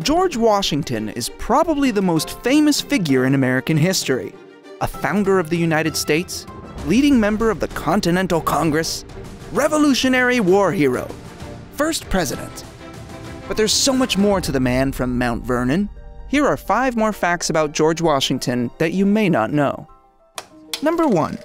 George Washington is probably the most famous figure in American history. A founder of the United States, leading member of the Continental Congress, Revolutionary War hero, first president. But there's so much more to the man from Mount Vernon. Here are five more facts about George Washington that you may not know. Number one,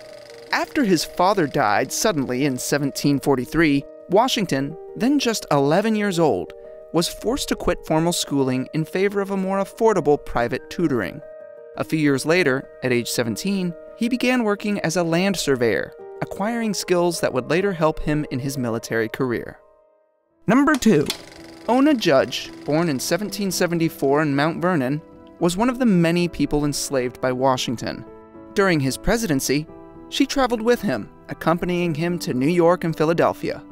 after his father died suddenly in 1743, Washington, then just 11 years old, was forced to quit formal schooling in favor of a more affordable private tutoring. A few years later, at age 17, he began working as a land surveyor, acquiring skills that would later help him in his military career. Number 2. Ona Judge, born in 1774 in Mount Vernon, was one of the many people enslaved by Washington. During his presidency, she traveled with him, accompanying him to New York and Philadelphia.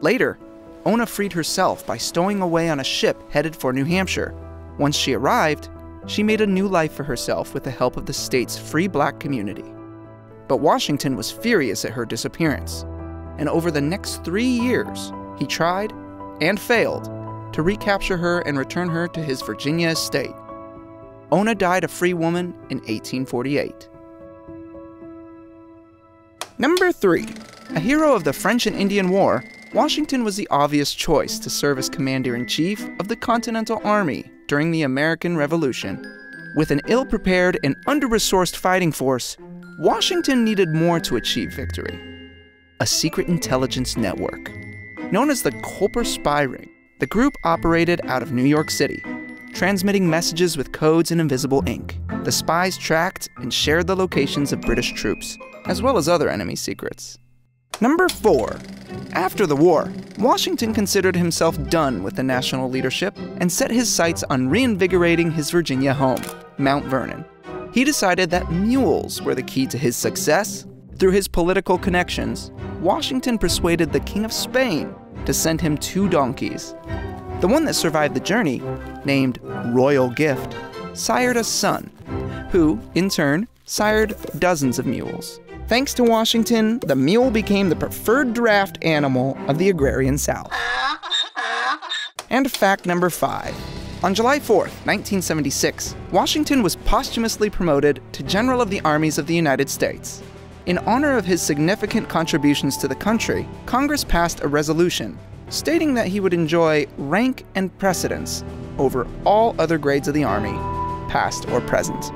Later, Ona freed herself by stowing away on a ship headed for New Hampshire. Once she arrived, she made a new life for herself with the help of the state's free black community. But Washington was furious at her disappearance, and over the next three years, he tried, and failed, to recapture her and return her to his Virginia estate. Ona died a free woman in 1848. Number 3. A hero of the French and Indian War, Washington was the obvious choice to serve as commander in chief of the Continental Army during the American Revolution. With an ill prepared and under resourced fighting force, Washington needed more to achieve victory a secret intelligence network. Known as the Culper Spy Ring, the group operated out of New York City, transmitting messages with codes in invisible ink. The spies tracked and shared the locations of British troops, as well as other enemy secrets. Number 4. After the war, Washington considered himself done with the national leadership and set his sights on reinvigorating his Virginia home, Mount Vernon. He decided that mules were the key to his success. Through his political connections, Washington persuaded the King of Spain to send him two donkeys. The one that survived the journey, named Royal Gift, sired a son, who, in turn, sired dozens of mules. Thanks to Washington, the mule became the preferred draft animal of the agrarian South. And fact number five. On July 4, 1976, Washington was posthumously promoted to General of the Armies of the United States. In honor of his significant contributions to the country, Congress passed a resolution stating that he would enjoy rank and precedence over all other grades of the Army, past or present.